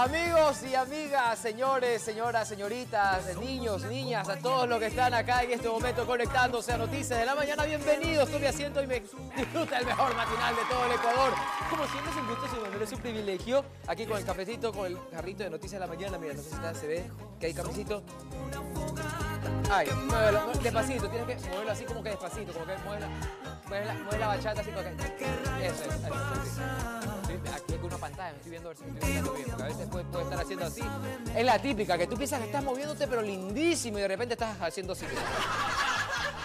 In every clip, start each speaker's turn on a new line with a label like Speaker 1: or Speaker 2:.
Speaker 1: Amigos y amigas, señores, señoras, señoritas, niños, niñas, a todos los que están acá en este momento conectándose a Noticias de la Mañana, bienvenidos. Estoy haciendo y me disfruta el mejor matinal de todo el Ecuador. Como siempre es un gusto, es un es un privilegio. Aquí con el cafecito, con el jarrito de Noticias de la Mañana. Mira, no sé si está, se ve que hay cafecito. Ay, muévelo, despacito, tienes que moverlo así como que despacito, como que mueve la, mueve la, bachata así como que... Eso es, eso es. Sí, aquí con una pantalla, me estoy viendo a ver si me estoy viendo bien, porque a veces puede, puede estar haciendo así. Es la típica, que tú piensas que estás moviéndote pero lindísimo y de repente estás haciendo así.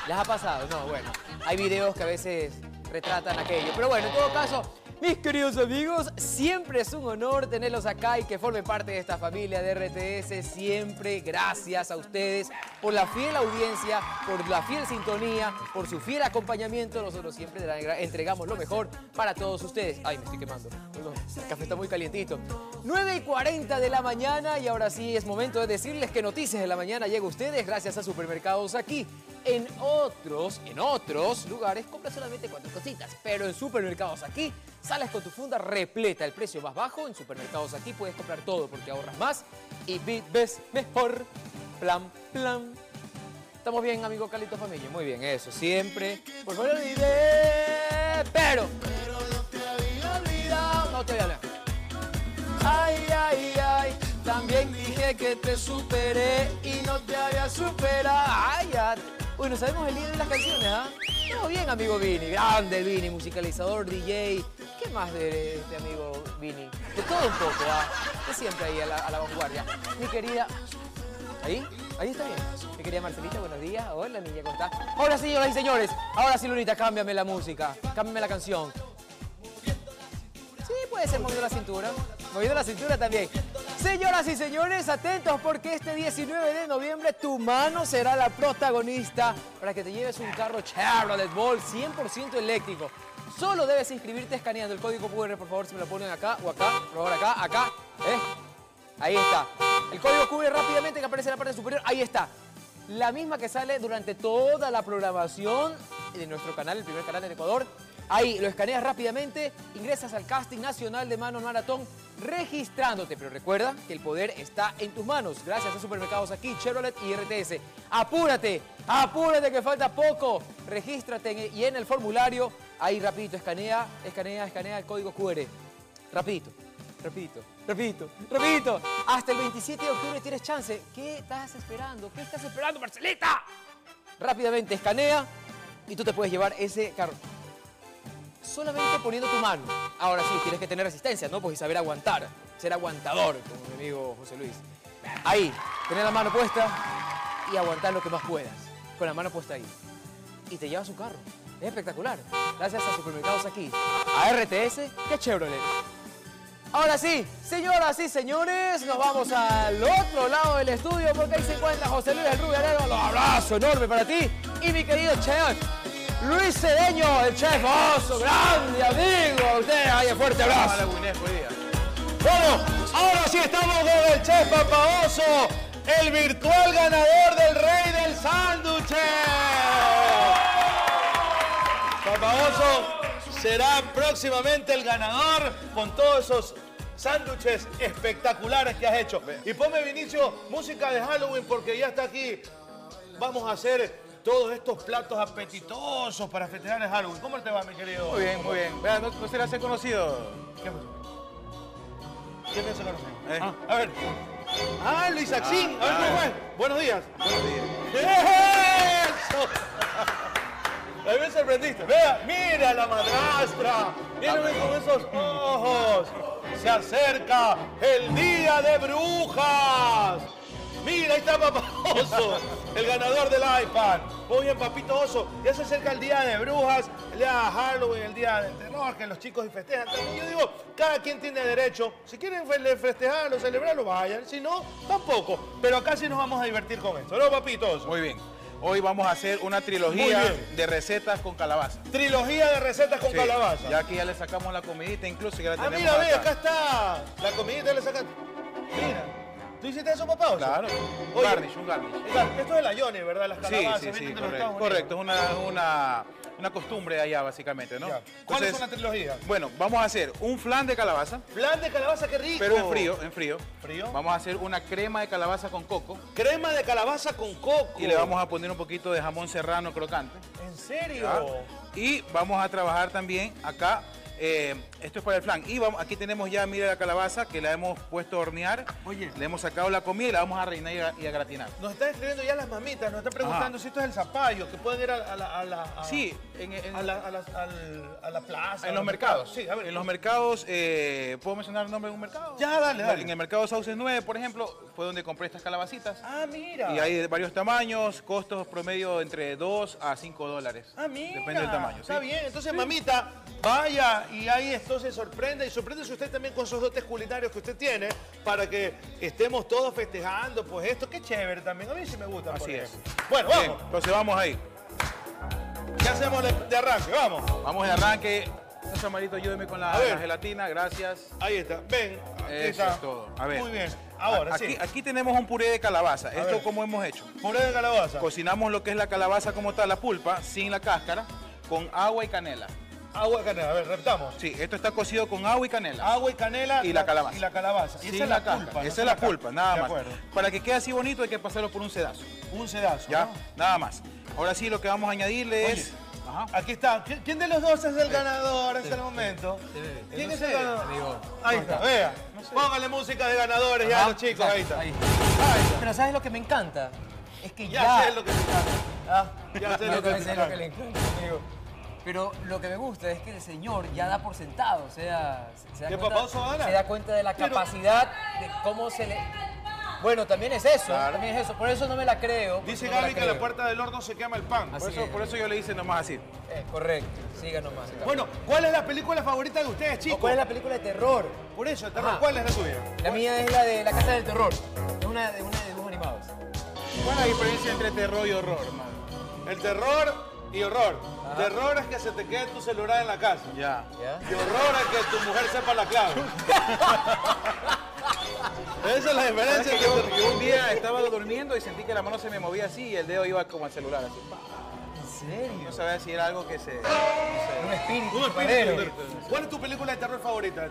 Speaker 1: ¿Les ha pasado? No, bueno. Hay videos que a veces retratan aquello. Pero bueno, en todo caso, mis queridos amigos, siempre es un honor tenerlos acá y que formen parte de esta familia de RTS. Siempre gracias a ustedes por la fiel audiencia, por la fiel sintonía, por su fiel acompañamiento. Nosotros siempre entregamos lo mejor para todos ustedes. Ay, me estoy quemando. El café está muy calientito. 9 y 40 de la mañana y ahora sí es momento de decirles que Noticias de la Mañana llega a ustedes gracias a Supermercados Aquí. En otros, en otros lugares compras solamente cuatro cositas, pero en Supermercados Aquí sales con tu funda repleta. El precio más bajo en Supermercados Aquí puedes comprar todo porque ahorras más y vives mejor. Plan, plan. ¿Estamos bien, amigo Calito Familia? Muy bien, eso, siempre. Por favor, olvidé, pero... Pero no te había olvidado. No te había olvidado. Ay, ay, ay. También dije que te superé y no te había superado. Ay, ya. Bueno, sabemos el líder de las canciones, ¿ah? Todo bien, amigo Vini. Grande Vini, musicalizador, DJ. ¿Qué más de este amigo Vini? De todo un poco, ¿ah? De siempre ahí a la, vanguardia. Mi querida... ¿Ahí? Ahí está bien. Mi querida Marcelita, buenos días. Hola, niña, ¿cómo estás? Ahora, señoras y señores. Ahora sí, Lunita, cámbiame la música. Cámbiame la canción. Sí, puede ser moviendo la cintura. Moviendo la cintura también. Señoras y señores, atentos porque este 19 de noviembre tu mano será la protagonista para que te lleves un carro Chevrolet Bolt 100% eléctrico. Solo debes inscribirte escaneando el código QR, por favor, si me lo ponen acá o acá, por favor, acá, acá, ¿eh? Ahí está. El código QR rápidamente que aparece en la parte superior, ahí está. La misma que sale durante toda la programación de nuestro canal, el primer canal en Ecuador. Ahí lo escaneas rápidamente, ingresas al casting nacional de Manos Maratón registrándote. Pero recuerda que el poder está en tus manos. Gracias a Supermercados aquí, Chevrolet y RTS. Apúrate, apúrate que falta poco. Regístrate y en el formulario, ahí rapidito, escanea, escanea, escanea el código QR. Rapidito, rapidito, rapidito, rapidito. Hasta el 27 de octubre tienes chance. ¿Qué estás esperando? ¿Qué estás esperando, Marcelita? Rápidamente escanea y tú te puedes llevar ese carro solamente poniendo tu mano. Ahora sí, tienes que tener resistencia, ¿no? Pues y saber aguantar, ser aguantador, como mi amigo José Luis. Ahí, tener la mano puesta y aguantar lo que más puedas, con la mano puesta ahí. Y te llevas su carro. Es espectacular. Gracias a Supermercados aquí, a RTS, que Chevrolet. Ahora sí, señoras y señores, nos vamos al otro lado del estudio porque ahí se encuentra José Luis del Rubio abrazo enorme para ti y mi querido Chef Luis Cedeño, el chef Oso, grande amigo. Usted, ahí fuerte abrazo. Bueno, ahora sí estamos con el chef Papaoso, el virtual ganador del Rey del Sándwich. Papaoso será próximamente el ganador con todos esos sándwiches espectaculares que has hecho. Y ponme, Vinicio, música de Halloween porque ya está aquí. Vamos a hacer todos estos platos apetitosos para festejar el Halloween. ¿Cómo te va, mi querido?
Speaker 2: Muy bien, muy bien. Vea, ¿no, se las he conocido?
Speaker 1: ¿Qué? ¿Quién se conoce?
Speaker 2: Eh.
Speaker 1: Ah, a ver. Ah, Luis Axín.
Speaker 2: Ah,
Speaker 1: a ver, ¿cómo
Speaker 2: ah.
Speaker 1: fue? Buenos días.
Speaker 2: Buenos días.
Speaker 1: ¡Eso! Ahí me sorprendiste. Vea, mira la madrastra. Mírame con esos ojos. Se acerca el día de brujas. Mira, ahí está Papá Oso, el ganador del iPad. Muy bien, Papito Oso. Ya se acerca el día de brujas, el día de Halloween, el día de terror, que los chicos festejan. Yo digo, cada quien tiene derecho. Si quieren fe- festejarlo, celebrarlo, vayan. Si no, tampoco. Pero acá sí nos vamos a divertir con esto, ¿no, Papito Oso?
Speaker 2: Muy bien. Hoy vamos a hacer una trilogía de recetas con calabaza.
Speaker 1: Trilogía de recetas con
Speaker 2: Sí,
Speaker 1: calabaza.
Speaker 2: Ya aquí ya le sacamos la comidita, incluso ya la
Speaker 1: Ah,
Speaker 2: tenemos
Speaker 1: mira, ve,
Speaker 2: acá.
Speaker 1: acá está. La comidita le sacan. Mira.
Speaker 3: ¿Tú hiciste eso, papá?
Speaker 2: Claro. Un garnish, un garnish.
Speaker 3: Esto es el Ione, ¿verdad? Las
Speaker 2: Sí,
Speaker 3: calabazas.
Speaker 2: sí, sí,
Speaker 3: los
Speaker 2: correcto. Es una, una, una costumbre allá, básicamente, ¿no?
Speaker 3: ¿Cuál es una trilogía?
Speaker 2: Bueno, vamos a hacer un flan de calabaza,
Speaker 3: Plan de calabaza, qué rico.
Speaker 2: pero en frío, en frío.
Speaker 3: ¿Frío?
Speaker 2: Vamos a hacer una crema de calabaza con coco
Speaker 3: Crema de calabaza con coco.
Speaker 2: y le vamos a poner un poquito de jamón serrano crocante.
Speaker 3: ¿En serio?
Speaker 2: ¿ya? Y vamos a trabajar también acá, eh, esto es para el flan. Y vamos, aquí tenemos ya, mire la calabaza que la hemos puesto a hornear.
Speaker 3: Oye.
Speaker 2: Le hemos sacado la comida y la vamos a reinar y a, y a gratinar.
Speaker 3: Nos están escribiendo ya las mamitas, nos están preguntando
Speaker 2: Ajá.
Speaker 3: si esto es el zapallo, que pueden ir a, a la, a la- a-
Speaker 2: Sí, en, en-
Speaker 3: a la, a la- al- a la plaza.
Speaker 2: en los mercados.
Speaker 3: Sí, a ver.
Speaker 2: En los mercados, eh, ¿puedo mencionar el nombre de un mercado?
Speaker 3: Ya, dale, dale.
Speaker 2: En el mercado Sauces 9, por ejemplo, fue donde compré estas calabacitas.
Speaker 3: Ah, mira.
Speaker 2: Y hay de varios tamaños, costos promedio entre 2 a 5 dólares.
Speaker 3: Ah, mira.
Speaker 2: Depende del tamaño.
Speaker 3: Está bien. Entonces, mamita, vaya y ahí esto se sorprende. Y sorprende usted también con esos dotes culinarios que usted tiene para que estemos todos festejando. Pues esto, qué chévere también. A mí sí me gusta. por
Speaker 2: Así es.
Speaker 3: Bueno,
Speaker 2: Bien,
Speaker 3: vamos.
Speaker 2: entonces vamos ahí.
Speaker 3: ¿Qué hacemos de, de arranque? Vamos.
Speaker 2: Vamos de arranque. Entonces, Amarito, ayúdeme con la, gelatina, gracias.
Speaker 3: Ahí está. Ven. Aquí
Speaker 2: Eso
Speaker 3: está.
Speaker 2: es todo. A ver.
Speaker 3: Muy bien. Ahora
Speaker 2: aquí,
Speaker 3: sí.
Speaker 2: aquí tenemos un puré de calabaza. Esto como hemos hecho.
Speaker 3: Puré de calabaza.
Speaker 2: Cocinamos lo que es la calabaza como tal, la pulpa, sin la cáscara, con agua y canela.
Speaker 3: Agua y canela. A ver, repitamos.
Speaker 2: Sí, esto está cocido con agua y canela.
Speaker 3: Agua y canela.
Speaker 2: Y la calabaza.
Speaker 3: Y la calabaza. Y esa es la pulpa. no
Speaker 2: Esa es la pulpa, nada
Speaker 3: De
Speaker 2: más.
Speaker 3: acuerdo.
Speaker 2: Para que quede así bonito hay que pasarlo por un sedazo.
Speaker 3: Un sedazo.
Speaker 2: ¿Ya?
Speaker 3: ¿no?
Speaker 2: Nada más. Ahora sí lo que vamos a añadirle
Speaker 3: Oye.
Speaker 2: es... Ajá.
Speaker 3: Aquí está. ¿Qui- ¿Quién de los dos es el ganador hasta el momento? ¿Quién es el ganador?
Speaker 1: amigo.
Speaker 3: Ahí está, vea. Póngale música de ganadores ya a los chicos, ahí está.
Speaker 1: Pero ¿sabes lo que me encanta? Es que ya...
Speaker 3: Ya sé lo que se encanta.
Speaker 1: Ah,
Speaker 3: Ya sé lo que
Speaker 1: le
Speaker 3: encanta.
Speaker 1: Pero lo que me gusta es que el señor ya da por sentado, o sea, se, se da,
Speaker 3: ¿Qué,
Speaker 1: cuenta, se da cuenta de la
Speaker 3: Pero-
Speaker 1: capacidad de cómo se le... Bueno, también es eso,
Speaker 2: Claro.
Speaker 1: también es eso, por eso no me la creo.
Speaker 3: Dice
Speaker 1: no
Speaker 3: Gaby que a la puerta del horno se quema el pan.
Speaker 2: Por eso,
Speaker 1: es.
Speaker 2: por eso yo le hice nomás así.
Speaker 1: Eh, correcto, siga nomás.
Speaker 3: Bueno, ¿cuál es la película favorita de ustedes, chicos?
Speaker 1: ¿cuál es la película de terror?
Speaker 3: Por eso, terror,
Speaker 1: Ajá.
Speaker 3: ¿cuál es la tuya?
Speaker 1: La mía es la de La Casa del Terror. Es una de, una de dibujos animados.
Speaker 2: ¿Cuál es la diferencia entre terror y horror, hermano?
Speaker 3: El terror y horror.
Speaker 1: Ajá.
Speaker 3: Terror es que se te quede tu celular en la casa.
Speaker 2: Ya.
Speaker 1: ¿Ya?
Speaker 3: Y horror es que tu mujer sepa la clave. Esa es la diferencia.
Speaker 2: ¿Sabes que yo, yo un día estaba durmiendo y sentí que la mano se me movía así y el dedo iba como al celular así.
Speaker 1: ¿En serio?
Speaker 2: No sabía si era algo que se...
Speaker 1: Un espíritu,
Speaker 3: Un espíritu. ¿Cuál es tu película de terror favorita?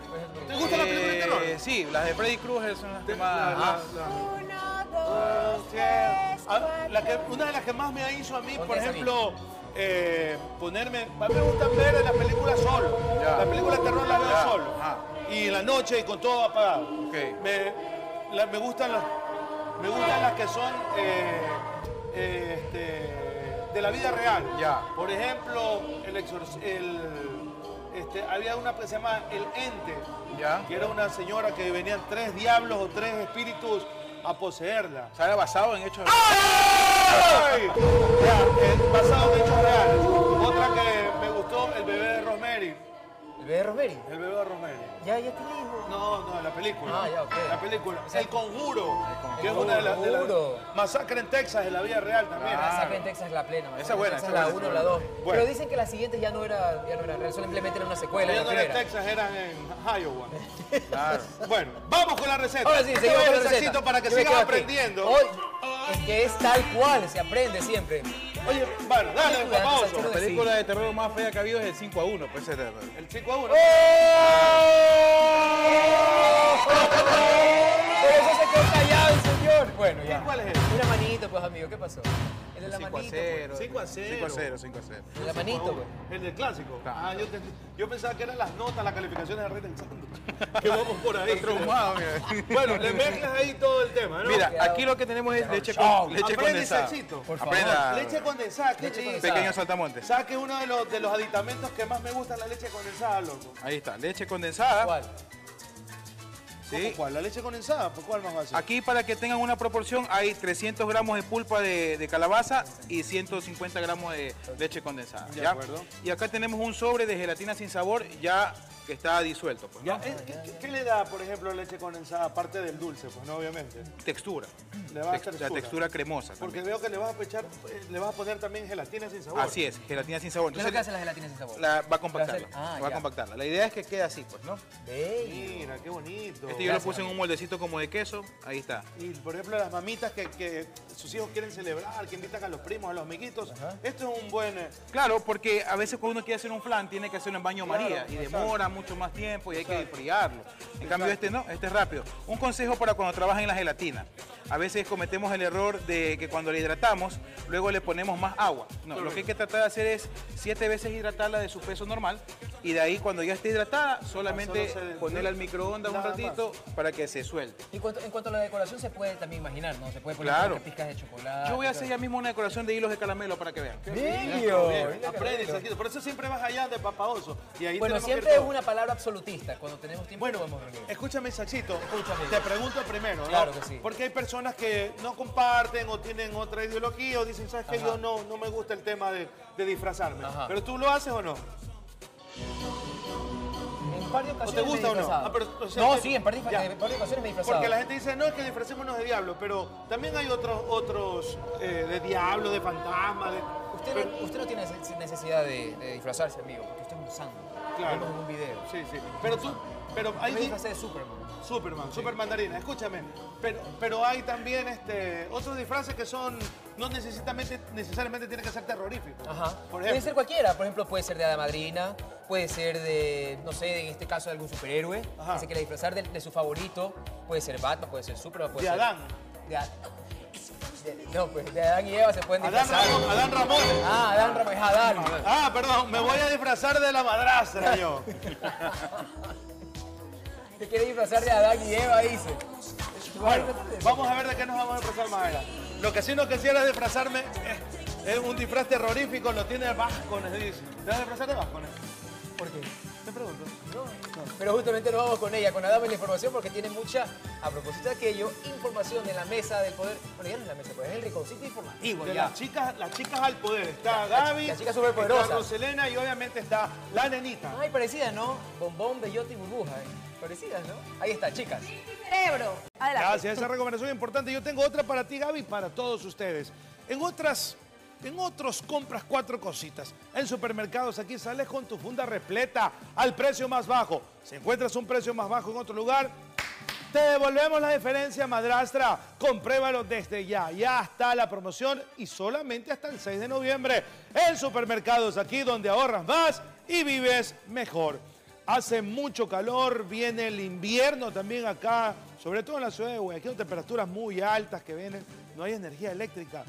Speaker 3: ¿Te gusta la película de terror?
Speaker 2: Eh, Sí, las de Freddy Krueger son las que
Speaker 3: La-
Speaker 2: más...
Speaker 3: la- la- Ah, la que- una de las que más me hizo a mí, por ejemplo, eh, ponerme. A mí me gusta ver las películas solo.
Speaker 2: Ya.
Speaker 3: Las películas de terror las veo
Speaker 2: Ya.
Speaker 3: solo.
Speaker 2: Ajá.
Speaker 3: Y en la noche y con todo apagado. Me, la- me gustan las, me gustan las que son eh, eh, este, de la vida real.
Speaker 2: Ya.
Speaker 3: Por ejemplo, el, el este, había una que se llama El Ente
Speaker 2: ¿Ya?
Speaker 3: que era una señora que venían tres diablos o tres espíritus a poseerla.
Speaker 2: O sea, era basado en hechos...
Speaker 3: ¡Ay! Ya, eh, basado en hechos reales. Otra que me gustó, El bebé.
Speaker 1: ¿El bebé Rosemary?
Speaker 3: El bebé de Rosemary.
Speaker 1: Ya, ya tiene hijo.
Speaker 3: No, no, la película.
Speaker 1: Ah, ya, ok.
Speaker 3: La película.
Speaker 1: O sea,
Speaker 3: el Conjuro, que es
Speaker 1: Conjuro.
Speaker 3: una de las...
Speaker 1: Conjuro.
Speaker 3: Masacre en Texas, en la vida real también.
Speaker 2: Ah.
Speaker 1: Masacre en Texas es la plena. Masacre
Speaker 2: Esa
Speaker 1: en
Speaker 2: buena,
Speaker 1: Texas
Speaker 2: esa
Speaker 1: es la
Speaker 2: buena,
Speaker 1: 1
Speaker 2: esa
Speaker 1: la 2.
Speaker 3: buena.
Speaker 1: Pero dicen que las siguientes ya no era, ya no era real, simplemente era una secuela.
Speaker 3: Ya
Speaker 1: la
Speaker 3: no era en. Texas, eran en Iowa.
Speaker 2: Claro.
Speaker 3: Bueno, vamos con la receta.
Speaker 1: Ahora sí, seguimos
Speaker 3: es
Speaker 1: con
Speaker 3: el
Speaker 1: la receta.
Speaker 3: para que
Speaker 1: aquí.
Speaker 3: aprendiendo.
Speaker 1: Hoy es que es tal cual, se aprende siempre.
Speaker 3: Oye, bueno, dale,
Speaker 1: Película,
Speaker 3: papá
Speaker 1: antes
Speaker 3: oso.
Speaker 1: de
Speaker 2: La película de terror más fea que ha habido es el 5 a 1. Pues,
Speaker 3: El 5 a 1. ¿Cuál es ese?
Speaker 1: Una manito, pues, amigo, ¿qué pasó? El de la
Speaker 2: 5 a
Speaker 1: manito.
Speaker 2: 0.
Speaker 1: pues.
Speaker 3: 5 a 0.
Speaker 2: 5 a 0, 5 a 0.
Speaker 1: El de la manito, pues.
Speaker 3: El del clásico.
Speaker 2: Claro.
Speaker 3: Ah, yo, te- yo pensaba que eran las notas, las calificaciones de Santo. Que vamos por ahí.
Speaker 2: Traumado, mira.
Speaker 3: Bueno, le mezclas ahí todo el tema, ¿no?
Speaker 2: Mira, aquí lo que tenemos es leche, con, leche
Speaker 3: Aprende,
Speaker 2: condensada.
Speaker 3: Sexito.
Speaker 1: Por favor.
Speaker 2: Aprenda.
Speaker 3: Leche condensada, qué
Speaker 1: Leche.
Speaker 2: Pequeño saltamontes.
Speaker 3: ¿Sabes que es uno de los, de los aditamentos que más me gusta la leche condensada, loco?
Speaker 2: Ahí está, leche condensada.
Speaker 1: ¿Cuál?
Speaker 2: Sí.
Speaker 3: ¿Cómo cuál? ¿La leche condensada? ¿Por cuál más va a ser?
Speaker 2: Aquí para que tengan una proporción hay 300 gramos de pulpa de, de calabaza y 150 gramos de leche condensada.
Speaker 3: De
Speaker 2: ¿ya?
Speaker 3: acuerdo.
Speaker 2: Y acá tenemos un sobre de gelatina sin sabor ya que está disuelto. Pues, ¿no?
Speaker 3: Ya, ¿qué, qué- qué le da, por ejemplo, leche condensada aparte del dulce? Pues no, obviamente.
Speaker 2: Textura.
Speaker 3: Le va a dar
Speaker 2: Tex- La
Speaker 3: textura.
Speaker 2: textura cremosa.
Speaker 3: Porque
Speaker 2: también.
Speaker 3: veo que le vas a echar, eh, le vas a poner también gelatina sin sabor.
Speaker 2: Así es, gelatina sin sabor.
Speaker 1: ¿Qué es lo que
Speaker 2: Entonces,
Speaker 1: hacen las gelatinas sin sabor?
Speaker 2: la, va a compactarla.
Speaker 1: Ah,
Speaker 2: va a compactarla. La idea es que quede así, pues, ¿no?
Speaker 1: Bello.
Speaker 3: Mira, qué bonito.
Speaker 2: Este yo lo puse en un moldecito como de queso. Ahí está.
Speaker 3: Y por ejemplo, las mamitas que, que sus hijos quieren celebrar, que invitan a los primos, a los amiguitos. Esto es un buen. eh,
Speaker 2: Claro, porque a veces cuando uno quiere hacer un flan tiene que hacerlo en baño
Speaker 3: Claro,
Speaker 2: María y demora mucho más tiempo y hay que enfriarlo. En cambio este no, este es rápido. Un consejo para cuando trabajan en la gelatina. A veces cometemos el error de que cuando la hidratamos, luego le ponemos más agua. No, lo que hay que tratar de hacer es siete veces hidratarla de su peso normal y de ahí cuando ya esté hidratada, solamente
Speaker 3: Solo se-
Speaker 2: ponerla al microondas un ratito para que se suelte.
Speaker 1: Y cuanto- en cuanto a la decoración se puede también imaginar, ¿no? Se puede poner
Speaker 2: Claro.
Speaker 1: pizcas de chocolate.
Speaker 2: Yo voy a hacer ya mismo una decoración de hilos de caramelo para que vean.
Speaker 3: Bien, aprende, Sergito. Por eso siempre vas allá de papaoso. Y ahí
Speaker 1: Bueno, siempre es una palabra absolutista. Cuando tenemos tiempo
Speaker 3: Bueno,
Speaker 1: podemos reunir.
Speaker 3: escúchame, Saxito.
Speaker 1: Escúchame.
Speaker 3: Te pregunto primero, ¿no?
Speaker 1: Claro que sí.
Speaker 3: Porque hay personas que no comparten o tienen otra ideología o dicen, ¿sabes qué? Yo no, no me gusta el tema de, de disfrazarme.
Speaker 1: Ajá.
Speaker 3: Pero tú lo haces o no?
Speaker 1: En par de
Speaker 3: ¿O
Speaker 1: ocasiones
Speaker 3: te
Speaker 1: me
Speaker 3: gusta o no? Ah, pero, o sea,
Speaker 1: no,
Speaker 3: que-
Speaker 1: sí, en par de,
Speaker 3: ya.
Speaker 1: en par de ocasiones me he disfrazado.
Speaker 3: Porque la gente dice, no, es que disfracémonos de diablo, pero también hay otros, otros eh, de diablo, de fantasma, de...
Speaker 1: Usted,
Speaker 3: pero-
Speaker 1: no, usted no tiene nece- necesidad de, de disfrazarse, amigo, porque usted es un santo.
Speaker 3: Claro.
Speaker 1: Vemos en un video.
Speaker 3: Sí, sí. Pero tú, pero hay...
Speaker 1: Yo me
Speaker 3: di-
Speaker 1: disfrazé de Superman.
Speaker 3: Superman, Super Mandarina, escúchame. Pero, pero hay también este, otros disfraces que son, no necesariamente, necesariamente tienen que ser terroríficos.
Speaker 1: Ajá.
Speaker 3: Por
Speaker 1: puede ser cualquiera. Por ejemplo, puede ser de Hada Madrina, puede ser de, no sé, en este caso de algún superhéroe
Speaker 3: Ajá.
Speaker 1: que se quiere disfrazar de, de su favorito. Puede ser Batman, puede ser Superman, puede
Speaker 3: De
Speaker 1: ser...
Speaker 3: Adán.
Speaker 1: De Adán. No, pues de Adán y Eva se pueden
Speaker 3: Adán
Speaker 1: disfrazar.
Speaker 3: Ramón, Adán Ramón.
Speaker 1: Ah, Adán Ramón, es Adán.
Speaker 3: Ah, perdón, me voy a disfrazar de la madrastra yo.
Speaker 1: Se quiere disfrazar de Adán y Eva, dice.
Speaker 3: Bueno, vamos a ver de qué nos vamos a disfrazar más adelante. Lo que sí no quisiera disfrazarme es, es un disfraz terrorífico, lo tiene Vascones, dice. ¿Te vas a disfrazar de Vascones?
Speaker 1: ¿Por qué?
Speaker 3: Te pregunto.
Speaker 1: Pero justamente nos vamos con ella, con Adán y la información, porque tiene mucha, a propósito de aquello, información en la mesa del poder. Bueno, ya no es la mesa, pues es el rinconcito informativo.
Speaker 3: De
Speaker 1: ya.
Speaker 3: las chicas, las chicas al poder. Está
Speaker 1: La-
Speaker 3: Gaby,
Speaker 1: la chica superpoderosa.
Speaker 3: está Roselena y obviamente está la nenita.
Speaker 1: Ay, parecidas, ¿no? Bombón, bellota y burbuja. ¿eh? Parecidas, ¿no? Ahí está, chicas.
Speaker 4: cerebro. Adelante.
Speaker 3: Gracias, esa recomendación importante. Yo tengo otra para ti, Gaby, para todos ustedes. En otras, en otros compras cuatro cositas. En supermercados aquí sales con tu funda repleta al precio más bajo. Si encuentras un precio más bajo en otro lugar, te devolvemos la diferencia, madrastra. Compruébalo desde ya. Ya está la promoción y solamente hasta el 6 de noviembre. En supermercados aquí donde ahorras más y vives mejor. Hace mucho calor, viene el invierno también acá, sobre todo en la ciudad de Guayaquil, temperaturas muy altas que vienen, no hay energía eléctrica.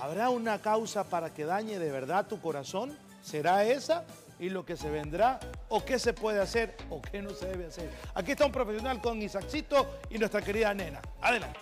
Speaker 3: ¿Habrá una causa para que dañe de verdad tu corazón? ¿Será esa? ¿Y lo que se vendrá? ¿O qué se puede hacer? ¿O qué no se debe hacer? Aquí está un profesional con Isaacito y nuestra querida nena. Adelante.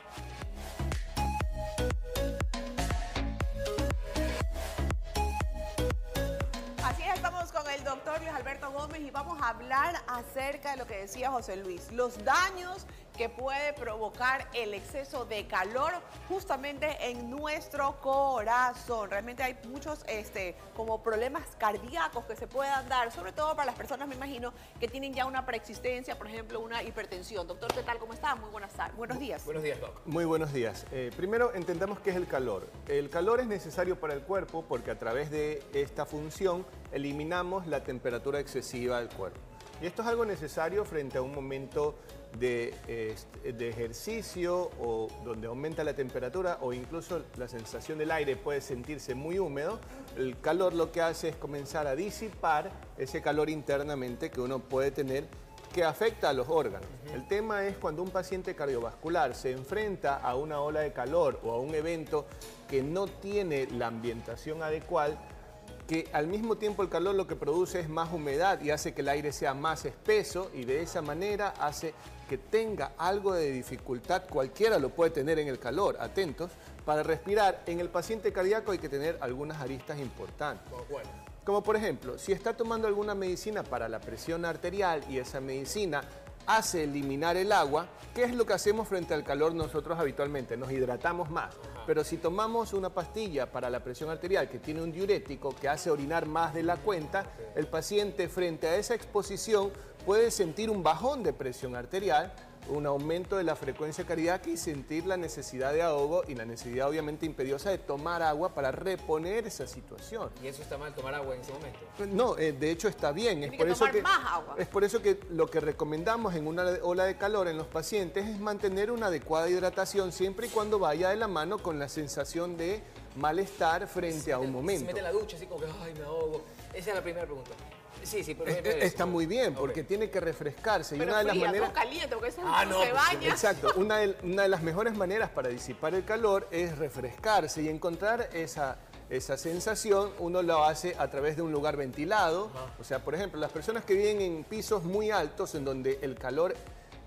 Speaker 4: Alberto Gómez y vamos a hablar acerca de lo que decía José Luis, los daños que puede provocar el exceso de calor justamente en nuestro corazón. Realmente hay muchos este, como problemas cardíacos que se puedan dar, sobre todo para las personas, me imagino, que tienen ya una preexistencia, por ejemplo, una hipertensión. Doctor, ¿qué tal? ¿Cómo está? Muy buenas tardes. Buenos días.
Speaker 1: Buenos días, Doc.
Speaker 5: Muy buenos días. Eh, primero entendamos qué es el calor. El calor es necesario para el cuerpo porque a través de esta función eliminamos la temperatura excesiva del cuerpo. Y esto es algo necesario frente a un momento de, eh, de ejercicio o donde aumenta la temperatura o incluso la sensación del aire puede sentirse muy húmedo. El calor lo que hace es comenzar a disipar ese calor internamente que uno puede tener que afecta a los órganos. El tema es cuando un paciente cardiovascular se enfrenta a una ola de calor o a un evento que no tiene la ambientación adecuada, que al mismo tiempo el calor lo que produce es más humedad y hace que el aire sea más espeso y de esa manera hace que tenga algo de dificultad, cualquiera lo puede tener en el calor, atentos, para respirar. En el paciente cardíaco hay que tener algunas aristas importantes. Como por ejemplo, si está tomando alguna medicina para la presión arterial y esa medicina hace eliminar el agua, ¿qué es lo que hacemos frente al calor nosotros habitualmente? Nos hidratamos más. Pero si tomamos una pastilla para la presión arterial que tiene un diurético que hace orinar más de la cuenta, el paciente frente a esa exposición puede sentir un bajón de presión arterial, un aumento de la frecuencia cardíaca y sentir la necesidad de ahogo y la necesidad obviamente imperiosa de tomar agua para reponer esa situación.
Speaker 1: Y eso está mal tomar agua en ese momento.
Speaker 5: No, eh, de hecho está bien.
Speaker 4: Tiene
Speaker 5: es por
Speaker 4: que
Speaker 5: eso
Speaker 4: tomar
Speaker 5: que
Speaker 4: más agua.
Speaker 5: es por eso que lo que recomendamos en una ola de calor en los pacientes es mantener una adecuada hidratación siempre y cuando vaya de la mano con la sensación de malestar frente a un
Speaker 1: Se
Speaker 5: momento.
Speaker 1: mete en la ducha así como que, ay, me ahogo. Esa es la primera pregunta. Sí, sí, pero...
Speaker 5: Es- es- Está muy bien porque tiene que refrescarse y una de las maneras
Speaker 4: no caliente, porque eso
Speaker 1: Ah, no,
Speaker 4: se
Speaker 1: pues,
Speaker 4: baña.
Speaker 5: Exacto, una de, una de las mejores maneras para disipar el calor es refrescarse y encontrar esa, esa sensación, uno lo hace a través de un lugar ventilado, o sea, por ejemplo, las personas que viven en pisos muy altos en donde el calor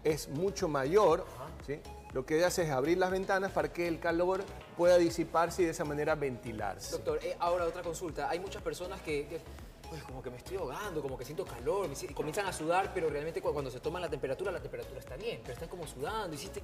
Speaker 5: es mucho mayor, ¿sí? lo que hace es abrir las ventanas para que el calor pueda disiparse y de esa manera ventilarse.
Speaker 1: Doctor, eh, ahora otra consulta. Hay muchas personas que, que, "Uy, como que me estoy ahogando, como que siento calor, y comienzan a sudar, pero realmente cu- cuando se toman la temperatura, la temperatura está bien, pero están como sudando este,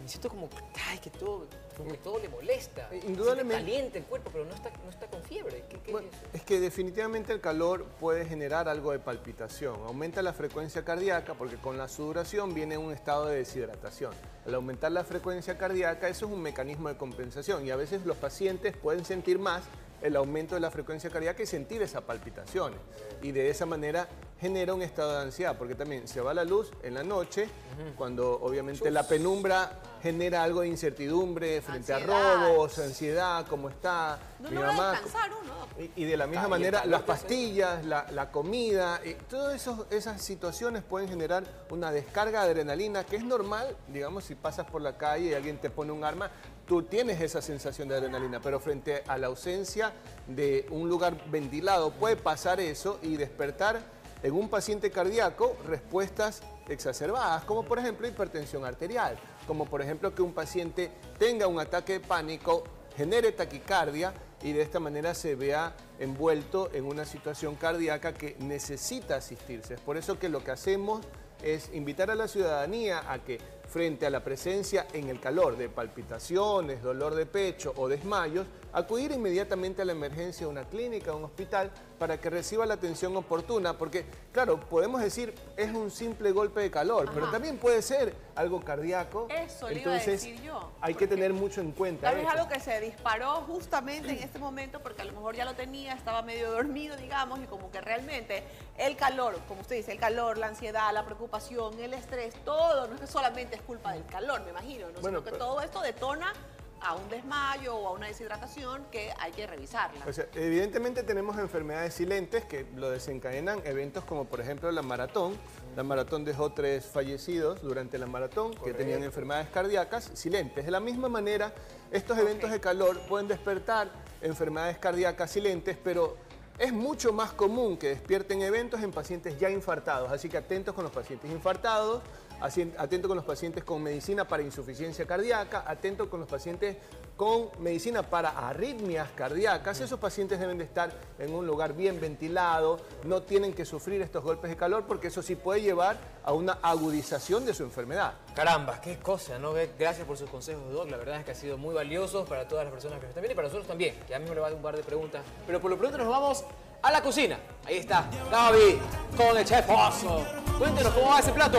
Speaker 1: me siento como, ay, que todo, como que todo le molesta.
Speaker 5: Eh, indudablemente-
Speaker 1: caliente el cuerpo, pero no está, no está con fiebre. ¿Qué, qué
Speaker 5: Bueno,
Speaker 1: es eso?
Speaker 5: es que definitivamente el calor puede generar algo de palpitación. Aumenta la frecuencia cardíaca porque con la sudoración viene un estado de deshidratación. Al aumentar la frecuencia cardíaca, eso es un mecanismo de compensación y a veces los pacientes pueden sentir más el aumento de la frecuencia cardíaca y sentir esas palpitaciones. Y de esa manera genera un estado de ansiedad, porque también se va la luz en la noche, cuando obviamente la penumbra genera algo de incertidumbre frente
Speaker 4: Ansiedad.
Speaker 5: a robos, ansiedad, cómo está,
Speaker 4: No
Speaker 5: mi
Speaker 4: logra
Speaker 5: mamá.
Speaker 4: descansar uno.
Speaker 5: Y, y de la misma manera, las pastillas, la, la comida, y todas esas situaciones pueden generar una descarga de adrenalina que es normal, digamos, si pasas por la calle y alguien te pone un arma, tú tienes esa sensación de adrenalina, pero frente a la ausencia de un lugar ventilado puede pasar eso y despertar en un paciente cardíaco respuestas exacerbadas, como por ejemplo hipertensión arterial, como por ejemplo que un paciente tenga un ataque de pánico, genere taquicardia y de esta manera se vea envuelto en una situación cardíaca que necesita asistirse. Es por eso que lo que hacemos es invitar a la ciudadanía a que frente a la presencia en el calor de palpitaciones, dolor de pecho o desmayos, acudir inmediatamente a la emergencia de una clínica, a un hospital, para que reciba la atención oportuna, porque claro, podemos decir es un simple golpe de calor, pero también puede ser algo cardíaco.
Speaker 4: Eso le iba a
Speaker 5: Entonces,
Speaker 4: decir yo,
Speaker 5: Hay que tener mucho en cuenta.
Speaker 4: Tal vez
Speaker 5: eso.
Speaker 4: algo que se disparó justamente en este momento porque a lo mejor ya lo tenía, estaba medio dormido, digamos, y como que realmente el calor, como usted dice, el calor, la ansiedad, la preocupación, el estrés, todo, no es que solamente es culpa del calor, me imagino, ¿no?
Speaker 5: Bueno,
Speaker 4: sino que
Speaker 5: pero-
Speaker 4: todo esto detona a un desmayo o a una deshidratación que hay que revisarla.
Speaker 5: O sea, evidentemente tenemos enfermedades silentes que lo desencadenan eventos como por ejemplo la maratón. La maratón dejó tres fallecidos durante la maratón que tenían enfermedades cardíacas silentes. De la misma manera, estos eventos de calor pueden despertar enfermedades cardíacas silentes, pero es mucho más común que despierten eventos en pacientes ya infartados. Así que atentos con los pacientes infartados, atento con los pacientes con medicina para insuficiencia cardíaca, atento con los pacientes con medicina para arritmias cardíacas. Esos pacientes deben de estar en un lugar bien ventilado, no tienen que sufrir estos golpes de calor porque eso sí puede llevar a una agudización de su enfermedad.
Speaker 1: Caramba, qué cosa, ¿no? Gracias por sus consejos, Doc. La verdad es que ha sido muy valiosos para todas las personas que están viendo y para nosotros también. Ya mismo le va a dar un par de preguntas. Pero por lo pronto nos vamos a la cocina. Ahí está, Gaby, con el chef Oso. Cuéntenos cómo va ese plato.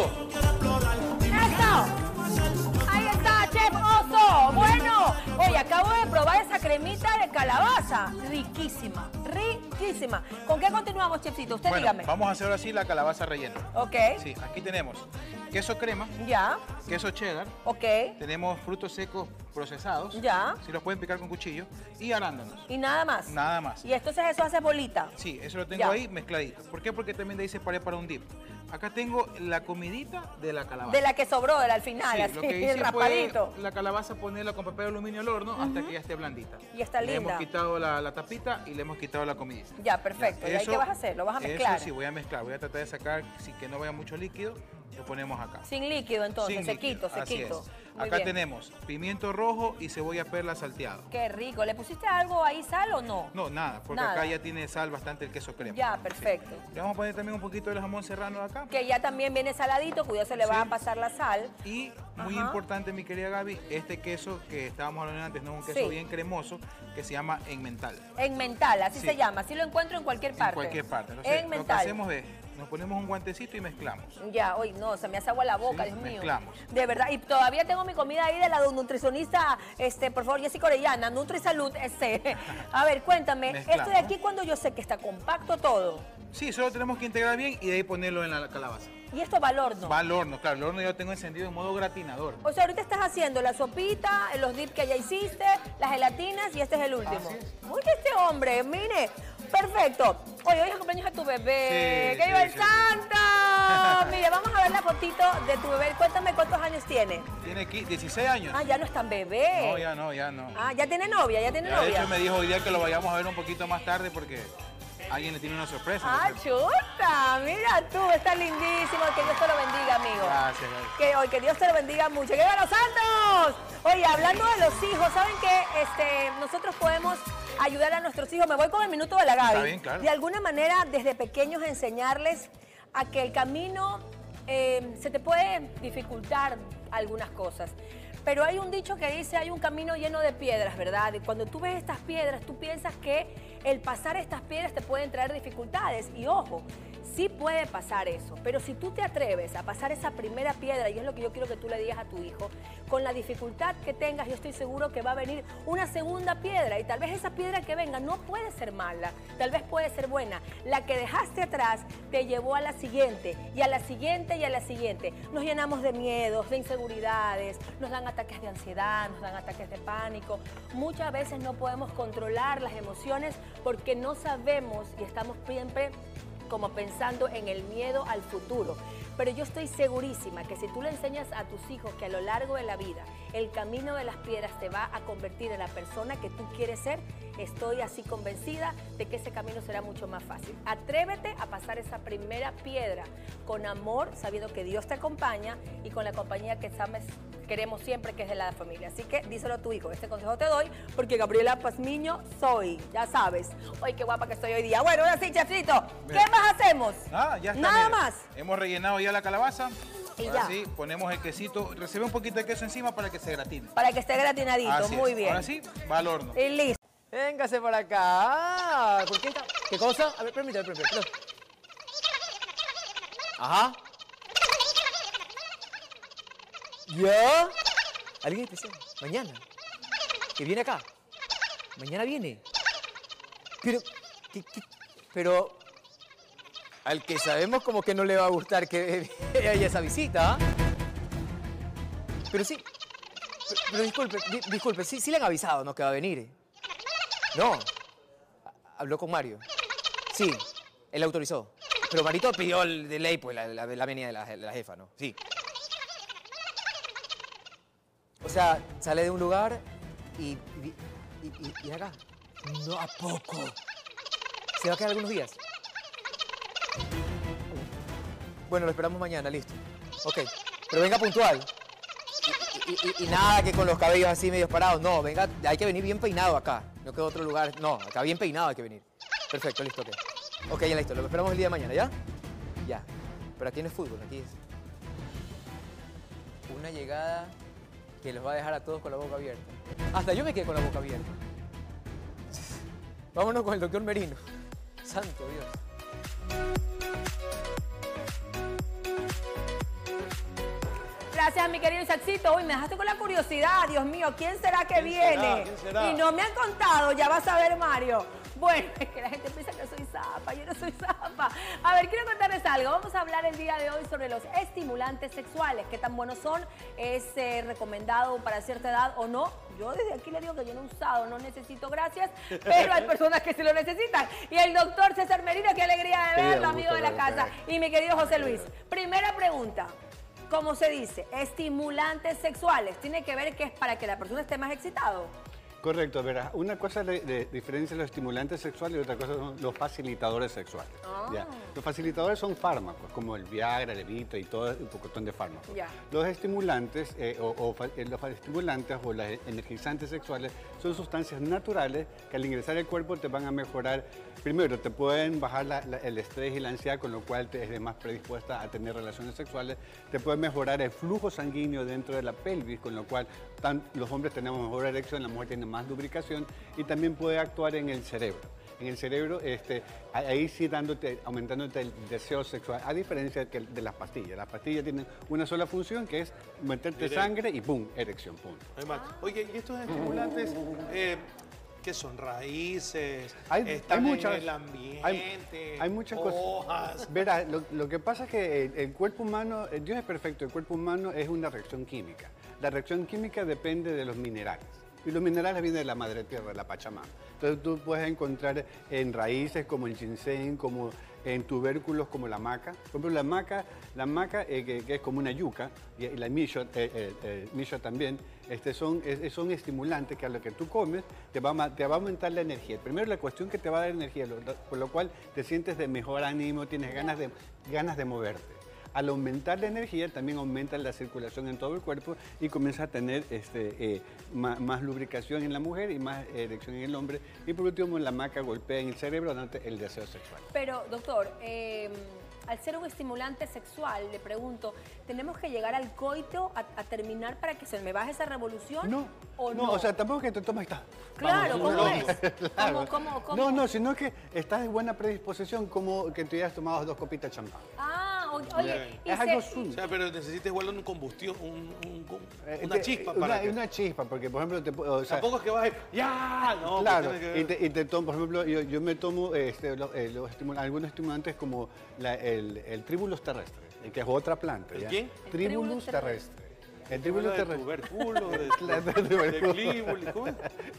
Speaker 6: ¡Eso! Ahí está, Chef Oso. Bueno, oye, acabo de probar esa cremita de calabaza. Riquísima, riquísima. ¿Con qué continuamos, Chefcito? Usted
Speaker 2: Bueno,
Speaker 6: dígame.
Speaker 2: vamos a hacer ahora sí la calabaza rellena.
Speaker 6: Ok.
Speaker 2: Sí, aquí tenemos queso crema,
Speaker 6: Ya,
Speaker 2: queso cheddar,
Speaker 6: ok.
Speaker 2: tenemos frutos secos procesados.
Speaker 6: Ya.
Speaker 2: Si los pueden picar con cuchillo. Y arándanos.
Speaker 6: Y nada más.
Speaker 2: Nada más.
Speaker 6: Y entonces eso hace bolita.
Speaker 2: Sí, eso lo tengo
Speaker 6: Ya.
Speaker 2: ahí mezcladito. ¿Por qué? Porque también de ahí separé para un dip. Acá tengo la comidita de la calabaza.
Speaker 6: De la que sobró, de la al final,
Speaker 2: Sí,
Speaker 6: así,
Speaker 2: lo que hice
Speaker 6: raspadito.
Speaker 2: fue la calabaza ponerla con papel aluminio al horno hasta que ya esté blandita.
Speaker 6: Y está
Speaker 2: Le
Speaker 6: linda.
Speaker 2: hemos quitado la, la tapita y le hemos quitado la comidita.
Speaker 6: Ya, perfecto. ¿Y ahí
Speaker 2: Eso-
Speaker 6: qué vas a hacer? ¿Lo vas a mezclar?
Speaker 2: Eso sí, voy a mezclar. Voy a tratar de sacar, sin que no vaya mucho líquido, lo ponemos acá.
Speaker 6: Sin líquido, entonces,
Speaker 2: Sin
Speaker 6: sequito,
Speaker 2: líquido, así
Speaker 6: sequito.
Speaker 2: es.
Speaker 6: Muy
Speaker 2: Acá
Speaker 6: bien.
Speaker 2: tenemos pimiento rojo y cebolla perla salteado.
Speaker 6: Qué rico. ¿Le pusiste algo ahí, sal o no?
Speaker 2: No, nada, porque
Speaker 6: Nada.
Speaker 2: acá ya tiene sal bastante el queso crema.
Speaker 6: Ya, perfecto.
Speaker 2: Le vamos a poner también un poquito de jamón serrano de acá.
Speaker 6: Que ya también viene saladito, cuidado, se le va a pasar la sal.
Speaker 2: Y muy
Speaker 6: Ajá.
Speaker 2: importante, mi querida Gaby, este queso que estábamos hablando antes, no es un queso
Speaker 6: Sí.
Speaker 2: bien cremoso, que se llama en mental.
Speaker 6: En mental, así
Speaker 2: Sí.
Speaker 6: se llama. Así lo encuentro en cualquier parte.
Speaker 2: En cualquier parte. Entonces,
Speaker 6: En
Speaker 2: lo que hacemos es nos ponemos un guantecito y mezclamos.
Speaker 6: Ya, hoy no, se me hace agua la boca,
Speaker 2: Sí,
Speaker 6: Dios mío.
Speaker 2: mezclamos.
Speaker 6: De verdad, y todavía tengo mi comida ahí de la nutricionista, este, por favor, Jessica Orellana, NutriSalud, este. A ver, cuéntame,
Speaker 2: Mezclamos.
Speaker 6: esto de aquí cuando yo sé que está compacto todo,
Speaker 2: Sí, solo tenemos que integrar bien y de ahí ponerlo en la calabaza.
Speaker 6: y esto va al horno.
Speaker 2: Va al horno, claro, el horno yo lo tengo encendido en modo gratinador.
Speaker 6: O sea, ahorita estás haciendo la sopita, los dips que ya hiciste, las gelatinas y este es el último. Oye, este hombre, mire, perfecto. Oye, hoy es cumpleaños de tu bebé.
Speaker 2: Sí,
Speaker 6: ¡Que viva
Speaker 2: sí,
Speaker 6: el
Speaker 2: sí.
Speaker 6: santo! Mire, vamos a ver la fotito de tu bebé. Cuéntame cuántos años tiene.
Speaker 2: Tiene aquí 16 años.
Speaker 6: Ah, ya no es tan bebé.
Speaker 2: No, ya no, ya no.
Speaker 6: Ah, ya tiene novia, ya tiene
Speaker 2: Ya, de
Speaker 6: novia.
Speaker 2: hecho me dijo hoy día que lo vayamos a ver un poquito más tarde porque alguien le tiene una sorpresa.
Speaker 6: Ah, chuta, mira tú, está lindísimo. Que Dios te lo bendiga, amigo.
Speaker 2: Gracias, gracias.
Speaker 6: Que hoy que Dios te lo bendiga mucho. ¡Que viva los santos! Oye, hablando de los hijos, ¿saben qué? Este, nosotros podemos ayudar a nuestros hijos. Me voy con el minuto de la Gaby.
Speaker 2: Está bien, claro.
Speaker 6: De alguna manera, desde pequeños, enseñarles a que el camino eh, se te puede dificultar algunas cosas. Pero hay un dicho que dice, hay un camino lleno de piedras, ¿verdad? Y cuando tú ves estas piedras, tú piensas que el pasar estas piedras te pueden traer dificultades. Y ojo, sí puede pasar eso. Pero si tú te atreves a pasar esa primera piedra, y es lo que yo quiero que tú le digas a tu hijo, con la dificultad que tengas, yo estoy seguro que va a venir una segunda piedra. Y tal vez esa piedra que venga no puede ser mala, tal vez puede ser buena. La que dejaste atrás te llevó a la siguiente, y a la siguiente, y a la siguiente. Nos llenamos de miedos, de inseguridades, nos dan ataques de ansiedad, nos dan ataques de pánico. Muchas veces no podemos controlar las emociones porque no sabemos y estamos siempre como pensando en el miedo al futuro. Pero yo estoy segurísima que si tú le enseñas a tus hijos que a lo largo de la vida el camino de las piedras te va a convertir en la persona que tú quieres ser, estoy así convencida de que ese camino será mucho más fácil. Atrévete a pasar esa primera piedra con amor, sabiendo que Dios te acompaña y con la compañía que sabes queremos siempre, que es de la familia. Así que díselo a tu hijo. Este consejo te doy porque Gabriela Pazmiño soy, ya sabes. Ay, qué guapa que estoy hoy día. Bueno, ahora sí, chefito, ¿qué más hacemos?
Speaker 2: Ah, ya está.
Speaker 6: Nada
Speaker 2: mira.
Speaker 6: más.
Speaker 2: Hemos rellenado ya la calabaza.
Speaker 6: Y
Speaker 2: Ahora
Speaker 6: ya.
Speaker 2: sí, ponemos el quesito. Recibe un poquito de queso encima para que se gratine.
Speaker 6: Para que esté gratinadito,
Speaker 2: Así
Speaker 6: muy
Speaker 2: es.
Speaker 6: bien.
Speaker 2: Ahora sí, va al horno.
Speaker 6: Y listo.
Speaker 1: Véngase para acá. ¿Por qué está? ¿Qué cosa? A ver, permítame, permítame. Ajá. ¿Ya? ¿Alguien especial? Mañana. ¿Que viene acá? Mañana viene. Pero, ¿qué- qué? pero al que sabemos como que no le va a gustar que haya esa visita. ¿ah? Pero sí, pero, disculpe, di- disculpe, sí, sí le han avisado, ¿no? Que va a venir. No. Ha- Habló con Mario. Sí, él autorizó. Pero Marito pidió el de ley, pues, la, la, la venida de la, jefa, ¿no? Sí. O sea, sale de un lugar y, y, y, y- acá. No, ¿a poco? ¿Se va a quedar algunos días? Bueno, lo esperamos mañana, listo. Ok, pero venga puntual. Y, nada que con los cabellos así medios parados. No, venga, hay que venir bien peinado acá. No que otro lugar. No, acá bien peinado hay que venir. Perfecto, listo, ok. Ok, ya listo. Lo esperamos el día de mañana, ¿ya? Ya. Pero aquí no es fútbol, aquí es una llegada que los va a dejar a todos con la boca abierta. Hasta yo me quedé con la boca abierta. Vámonos con el doctor Merino. Santo Dios.
Speaker 6: Gracias, mi querido Isaacito. Uy, me dejaste con la curiosidad. Dios mío, ¿quién será que
Speaker 3: ¿Quién
Speaker 6: viene?
Speaker 3: será? ¿Quién será?
Speaker 6: Y no me han contado, ya vas a ver, Mario. Bueno, es que la gente piensa zapa, yo no soy zapa. A ver, quiero contarles algo. Vamos a hablar el día de hoy sobre los estimulantes sexuales. ¿Qué tan buenos son? ¿Es eh, recomendado para cierta edad o no? Yo desde aquí le digo que yo no he usado, no necesito gracias, pero hay personas que sí lo necesitan. Y el doctor César Merino, qué alegría de verlo, amigo de la casa. Y mi querido José Luis, primera pregunta. ¿Cómo se dice? Estimulantes sexuales. Tiene que ver que es para que la persona esté más excitado.
Speaker 7: Correcto, verás, una cosa de, de diferencia los estimulantes sexuales y otra cosa son los facilitadores sexuales. ¿ya? Los facilitadores son fármacos, como el Viagra, el Evita y todo un pocotón de fármacos. Los estimulantes, eh, o, eh, los estimulantes o los energizantes sexuales son sustancias naturales que al ingresar al cuerpo te van a mejorar, primero te pueden bajar la- la- el estrés y la ansiedad, con lo cual te eres más predispuesta a tener relaciones sexuales, te pueden mejorar el flujo sanguíneo dentro de la pelvis, con lo cual tan- los hombres tenemos mejor erección, la mujer tiene más lubricación y también puede actuar en el cerebro. en el cerebro, este, ahí sí dándote, aumentándote el deseo sexual, a diferencia que de las pastillas. Las pastillas tienen una sola función que es meterte sangre y ¡pum! erección, ¡pum!
Speaker 3: Además, Oye, ¿y estos estimulantes eh, qué son? ¿Raíces?
Speaker 7: Hay-
Speaker 3: ¿Están
Speaker 7: hay muchas-
Speaker 3: en el ambiente?
Speaker 7: Hay muchas cosas.
Speaker 3: hojas?
Speaker 7: Verá, lo, lo que pasa es que el, el cuerpo humano, Dios es perfecto, el cuerpo humano es una reacción química. La reacción química depende de los minerales. Y los minerales vienen de la madre tierra, de la Pachamama. Entonces tú puedes encontrar en raíces como el ginseng, como en tubérculos como la maca. Por ejemplo, la maca, la maca eh, que, es como una yuca, y, la misho, eh, eh, eh, también, este, son, son estimulantes que a lo que tú comes te va a aumentar la energía. Primero la cuestión que te va a dar energía, lo- lo- por lo cual te sientes de mejor ánimo, tienes ganas de, ganas de moverte. Al aumentar la energía también aumenta la circulación en todo el cuerpo y comienza a tener este, eh, más, lubricación en la mujer y más erección en el hombre. Y por último la maca golpea en el cerebro dándote el deseo sexual.
Speaker 6: Pero, doctor, eh, al ser un estimulante sexual, le pregunto, ¿tenemos que llegar al coito a, a terminar para que se me baje esa revolución?
Speaker 7: No,
Speaker 6: ¿O
Speaker 7: no,
Speaker 6: no?
Speaker 7: o sea, tampoco que te tomas está.
Speaker 6: Claro, ¿cómo
Speaker 7: no,
Speaker 6: es?
Speaker 7: claro.
Speaker 6: ¿Cómo, cómo, cómo?
Speaker 7: No, no, sino que estás en buena predisposición como que te hayas tomado dos copitas de champán.
Speaker 6: Ah, o- oye, y
Speaker 7: Es
Speaker 6: se-
Speaker 7: algo
Speaker 3: O
Speaker 7: suyo.
Speaker 3: sea, pero necesitas igual un combustión, un- un- un-
Speaker 7: Eh,
Speaker 3: una chispa
Speaker 7: una,
Speaker 3: para que...
Speaker 7: una chispa, porque por ejemplo, te, o sea,
Speaker 3: Tampoco es que vas a... ¡Ya! No, pues
Speaker 7: claro,
Speaker 3: que
Speaker 7: y te, y te tomo, por ejemplo, yo, yo me tomo este, los, eh, los estimul- algunos estimulantes como la- el, el tribulus terrestre, que es otra planta.
Speaker 3: ¿El
Speaker 7: ¿ya?
Speaker 3: quién?
Speaker 7: Tribulus terrestre. El tribulus
Speaker 3: de
Speaker 7: terrestre.
Speaker 3: tubérculo, de.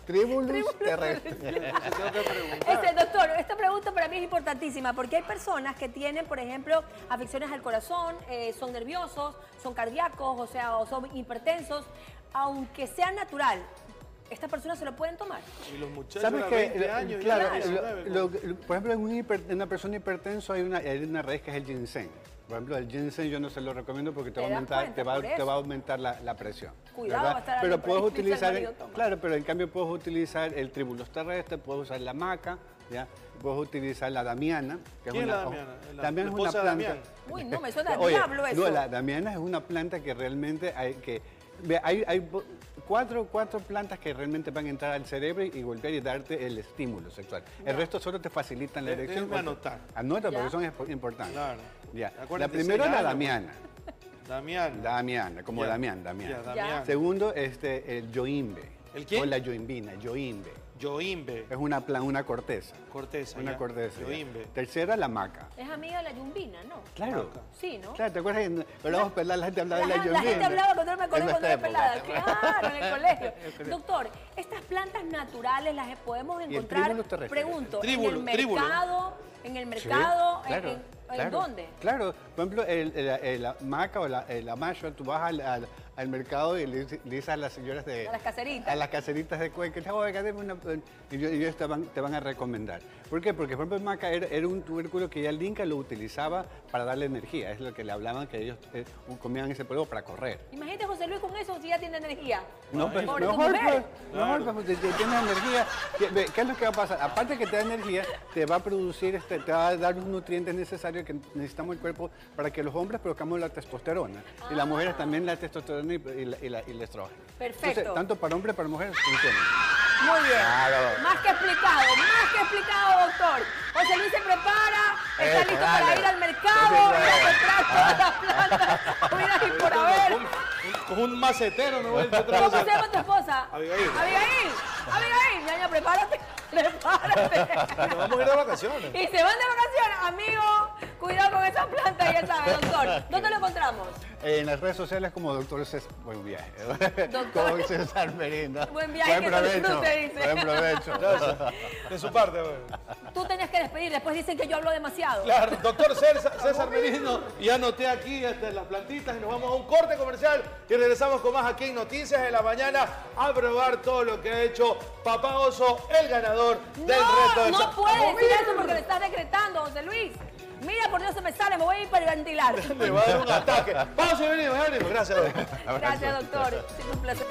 Speaker 7: Tribulus terrestre.
Speaker 6: Este, doctor, esta pregunta para mí es importantísima porque hay personas que tienen, por ejemplo, afecciones al corazón, eh, son nerviosos, son cardíacos, o sea, o son hipertensos, aunque sea natural. ¿Estas personas se lo pueden tomar?
Speaker 3: Y los muchachos
Speaker 7: ¿Sabes
Speaker 3: a
Speaker 7: que
Speaker 3: 20 años,
Speaker 7: Claro.
Speaker 3: 19,
Speaker 7: lo- lo- por ejemplo, en, un hiper- en una persona hipertenso hay una, hay una raíz que es el ginseng. Por ejemplo, el ginseng yo no se lo recomiendo porque te,
Speaker 6: Te
Speaker 7: va a aumentar,
Speaker 6: cuenta,
Speaker 7: te va,
Speaker 6: por
Speaker 7: te va a aumentar la, la presión.
Speaker 6: Cuidado,
Speaker 7: ¿verdad?
Speaker 6: va a estar
Speaker 7: Pero puedes
Speaker 6: el
Speaker 7: utilizar,
Speaker 6: marido, toma.
Speaker 7: claro, pero en cambio puedes utilizar el tribulus terrestre, puedes usar la maca, ¿ya? puedes utilizar la damiana. Que
Speaker 3: ¿Quién es
Speaker 7: una,
Speaker 3: la damiana? La-
Speaker 7: Damiana
Speaker 3: la
Speaker 7: es una planta.
Speaker 3: Damián.
Speaker 6: Uy, no, me suena
Speaker 7: Oye,
Speaker 6: diablo eso.
Speaker 7: no, la damiana es una planta que realmente hay que... Hay, cuatro, cuatro plantas que realmente van a entrar al cerebro y, y golpear y darte el estímulo sexual. El resto solo te facilitan la
Speaker 3: De-
Speaker 7: erección.
Speaker 3: anotar.
Speaker 7: Anota porque son importantes.
Speaker 3: Claro.
Speaker 7: Ya. La
Speaker 3: 46
Speaker 7: primera es la
Speaker 3: años,
Speaker 7: damiana.
Speaker 3: Damián.
Speaker 7: Damiana, como
Speaker 3: Ya.
Speaker 7: Damián, Damián.
Speaker 3: Ya, Damián.
Speaker 7: Segundo, este, el yoimbe.
Speaker 3: ¿El qué?
Speaker 7: O la yoimbina, yoimbe.
Speaker 3: Yoimbe.
Speaker 7: Es una, pla- una corteza.
Speaker 3: Corteza.
Speaker 7: Una
Speaker 3: ya.
Speaker 7: corteza. ya.
Speaker 3: Yoimbe.
Speaker 7: Tercera, la maca.
Speaker 6: Es amiga de la yumbina, ¿no?
Speaker 7: Claro.
Speaker 3: Maca.
Speaker 6: Sí, ¿no?
Speaker 7: Claro, ¿te acuerdas? que peladas, la gente hablaba de la yoimbina.
Speaker 6: la gente hablaba cuando yo me acordé
Speaker 7: En
Speaker 6: cuando era pelada. Claro, en el colegio. Doctor, estas plantas naturales las podemos
Speaker 7: el
Speaker 6: encontrar,
Speaker 7: tribulus terrestre?
Speaker 6: pregunto, en el mercado, en el mercado, en-
Speaker 7: claro,
Speaker 6: en, ¿en
Speaker 7: claro,
Speaker 6: dónde?
Speaker 7: Claro, por ejemplo, el, el- el- la maca o la, el- la macho, tú vas al, al- al mercado y le, dices- le dices a las señoras de...
Speaker 6: A las caseritas.
Speaker 7: A las caseritas de Cuenca, una... Y ellos, te, van, te van a recomendar. ¿Por qué? Porque, por ejemplo, el maca era, era un tubérculo que ya el Inca lo utilizaba para darle energía. Es lo que le hablaban, que ellos eh, comían ese polvo para correr.
Speaker 6: Imagínate José Luis con eso si ya tiene energía.
Speaker 7: No, pues,
Speaker 6: Pobre
Speaker 7: mejor, pues, mejor, pues, tienes energía. ¿Qué, qué es lo que va a pasar? Aparte que te da energía, te va a producir, este, te va a dar los nutrientes necesarios que necesitamos el cuerpo para que los hombres produzcamos la testosterona y las mujeres también la testosterona y, la- y la- y el estrógeno.
Speaker 6: Perfecto.
Speaker 7: Entonces, tanto para hombres como para mujeres funciona.
Speaker 6: Muy bien.
Speaker 7: Claro.
Speaker 6: Más que explicado, más que explicado, doctor. José Luis se prepara, está
Speaker 7: Eso,
Speaker 6: listo
Speaker 7: dale.
Speaker 6: para ir al mercado, ir a comprar todas las plantas, hubiera y por haber.
Speaker 3: Con un macetero, ¿no? Otra
Speaker 6: ¿Cómo
Speaker 3: cosa.
Speaker 6: se llama tu esposa?
Speaker 3: Abigail.
Speaker 6: Abigail. Abigail. Ñaña, prepárate. Prepárate.
Speaker 3: Nos vamos a ir de vacaciones.
Speaker 6: Y se van de vacaciones, amigo. Cuidado con esa planta, ya sabes, doctor. ¿Dónde lo encontramos?
Speaker 7: En las redes sociales como doctor César, buen viaje.
Speaker 6: Doctor.
Speaker 7: Como César Merindo.
Speaker 6: Buen viaje, que disfrute, dice.
Speaker 7: Buen provecho.
Speaker 3: De su parte, güey.
Speaker 6: Tú tenías que despedir, después dicen que yo hablo demasiado.
Speaker 3: Claro, doctor César, César Merino, y anoté aquí este, las plantitas y nos vamos a un corte comercial y regresamos con más aquí en Noticias de la Mañana a probar todo lo que ha hecho Papá Oso, el ganador del reto
Speaker 6: No,
Speaker 3: del
Speaker 6: no puedes
Speaker 3: ¡Vamos,
Speaker 6: decir eso porque lo estás decretando, José Luis. Mira, por Dios se me sale, me voy a hiperventilar.
Speaker 3: Le va a dar un ataque. Vamos venir, ánimo. Gracias, doctor.
Speaker 6: Gracias, doctor. Es un placer.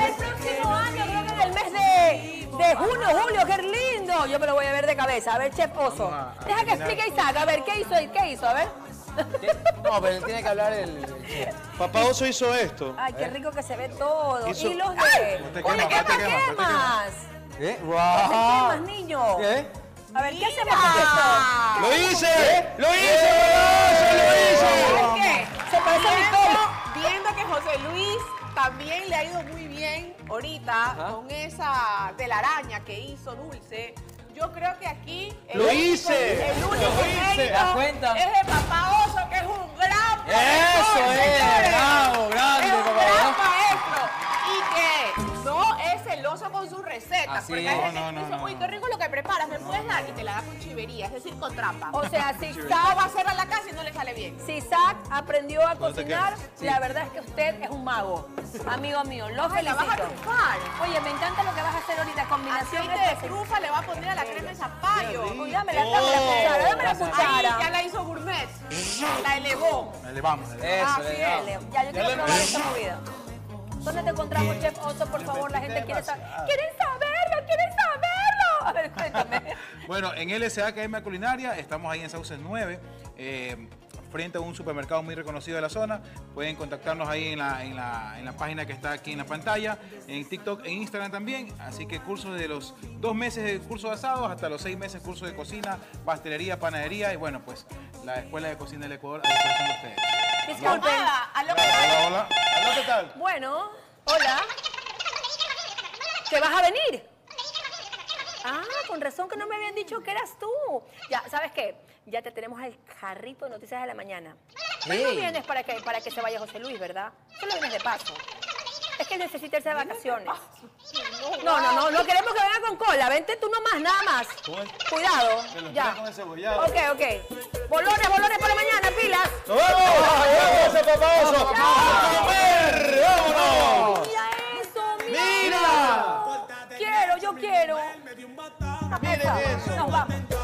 Speaker 6: El próximo año, creo que en el mes de, de junio, julio, qué lindo. Yo me lo voy a ver de cabeza. A ver, Chef Oso. Deja que explique Isaac. A ver, ¿qué hizo? ¿Qué hizo? A ver.
Speaker 1: No, pero tiene que hablar el.
Speaker 3: Papá Oso hizo esto.
Speaker 6: Ay, qué rico que se ve todo.
Speaker 3: Hizo-
Speaker 6: Hilos de...
Speaker 3: No te quemas,
Speaker 6: ¿qué
Speaker 3: no te quemas, no te
Speaker 6: quemas?
Speaker 1: ¿Eh?
Speaker 6: ¿Qué
Speaker 1: ¡Wow!
Speaker 6: más, niño?
Speaker 1: ¿Qué?
Speaker 6: A ver, ¿qué hacemos con esto?
Speaker 3: ¡Lo hice! ¡Lo hice, goloso! ¡Lo hice!
Speaker 4: ¿Sabes qué?
Speaker 6: Se parece a mi
Speaker 4: Viendo, que José Luis también le ha ido muy bien ahorita
Speaker 1: Ajá.
Speaker 4: con esa telaraña que hizo Dulce. Yo creo que aquí el
Speaker 3: ¡Lo
Speaker 4: único-
Speaker 3: hice!
Speaker 4: el único
Speaker 3: ¡Lo hice!
Speaker 4: mérito
Speaker 1: ¿Te das cuenta?
Speaker 4: es de Papá Oso, que es un gran
Speaker 1: Eso es, bravo, grande,
Speaker 4: Es es celoso con sus recetas.
Speaker 1: Así
Speaker 4: porque
Speaker 1: es.
Speaker 4: hay gente
Speaker 2: No,
Speaker 4: que
Speaker 2: no,
Speaker 4: dice,
Speaker 2: no,
Speaker 4: uy, qué rico lo que preparas, ¿me puedes dar? Y te la da con chivería, es decir, con trampa.
Speaker 6: O sea, si Zach,
Speaker 4: va a hacer a la casa y no le sale bien.
Speaker 6: si Zach aprendió a
Speaker 2: ¿Dónde te
Speaker 6: cocinar,
Speaker 2: quedas?
Speaker 6: la verdad es que usted es un mago. Amigo mío, lo
Speaker 4: Ay, la vas a
Speaker 6: felicito.
Speaker 4: trufar.
Speaker 6: Oye, me encanta lo que vas a hacer ahorita, combinación
Speaker 4: Aceite de trufa le va a poner a la crema de zapallo.
Speaker 6: Uy, dame la, dame la cuchara, dame la
Speaker 4: Ahí
Speaker 6: cuchara.
Speaker 4: ya la hizo gourmet. La elevó.
Speaker 2: Dale, vamos. dale.
Speaker 1: Eso,
Speaker 6: Ah, sí,
Speaker 1: le damos.
Speaker 6: Leo. Ya, yo quiero probar esta movida. ¿Dónde te encontramos, Chef Oso? Por favor, la gente quiere saber. ¡Quieren saberlo! ¡Quieren saberlo! A ver, cuéntame.
Speaker 2: Bueno, en LSA Academia Culinaria estamos ahí en Sauces 9, eh, frente a un supermercado muy reconocido de la zona. Pueden contactarnos ahí en la, en, la, en la página que está aquí en la pantalla, en TikTok e Instagram también. Así que cursos de los dos meses de curso de asados hasta los seis meses curso de cocina, pastelería, panadería y bueno, pues la Escuela de Cocina del Ecuador a disposición de ustedes.
Speaker 6: Disculpen.
Speaker 4: Lo que
Speaker 3: Hola, hola. Hola, ¿qué tal?
Speaker 6: Bueno, hola. ¿Que vas a venir? Ah, con razón que no me habían dicho que eras tú. Ya, ¿sabes qué? Ya te tenemos el carrito de noticias de la mañana. Pero no
Speaker 1: Hey.
Speaker 6: vienes para que, para que se vaya José Luis, ¿verdad? Solo vienes de paso. Es que necesita irse de vacaciones. No, no, no, no queremos que venga con cola. Vente tú nomás, nada más. Cuidado. Ya. Ok, ok. Bolones, bolones para mañana, pilas.
Speaker 3: ¡Vamos, ese papaoso! ¡A comer! ¡Vámonos!
Speaker 6: Mira eso, mira.
Speaker 3: ¡Mira!
Speaker 6: Quiero, yo quiero.
Speaker 3: Miren eso.
Speaker 6: Nos vamos.